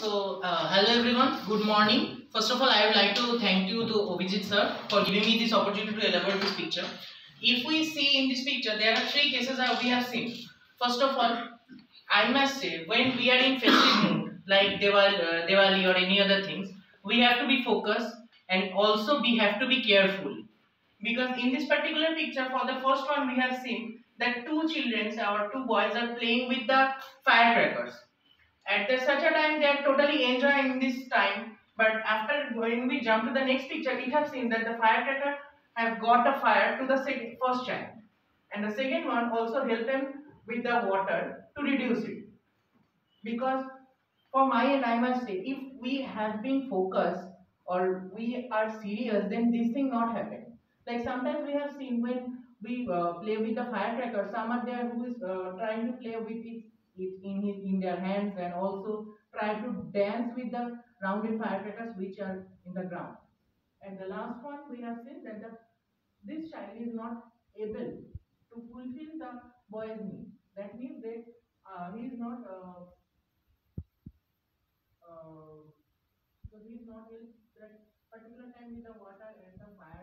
So, uh, hello everyone, good morning. First of all, I would like to thank you to Abhijit sir for giving me this opportunity to elaborate this picture. If we see in this picture, there are three cases that we have seen. First of all, I must say, when we are in festive mood, like Diwali, uh, Diwali or any other things, we have to be focused and also we have to be careful. Because in this particular picture, for the first one, we have seen that two children or two boys are playing with the firecrackers at the, such a time, they are totally enjoying this time. But after when we jump to the next picture, we have seen that the firecracker have got a fire to the second, first child. And the second one also help them with the water to reduce it. Because for my and I must say, if we have been focused or we are serious, then this thing not happen. Like sometimes we have seen when we uh, play with the firecracker, some are there who is uh, trying to play with it it in his in their hands and also try to dance with the rounded firecrackers which are in the ground. And the last one we have seen that the this child is not able to fulfill the boy's need. That means that uh, he is not uh, uh, so he is not in that particular time with the water and the fire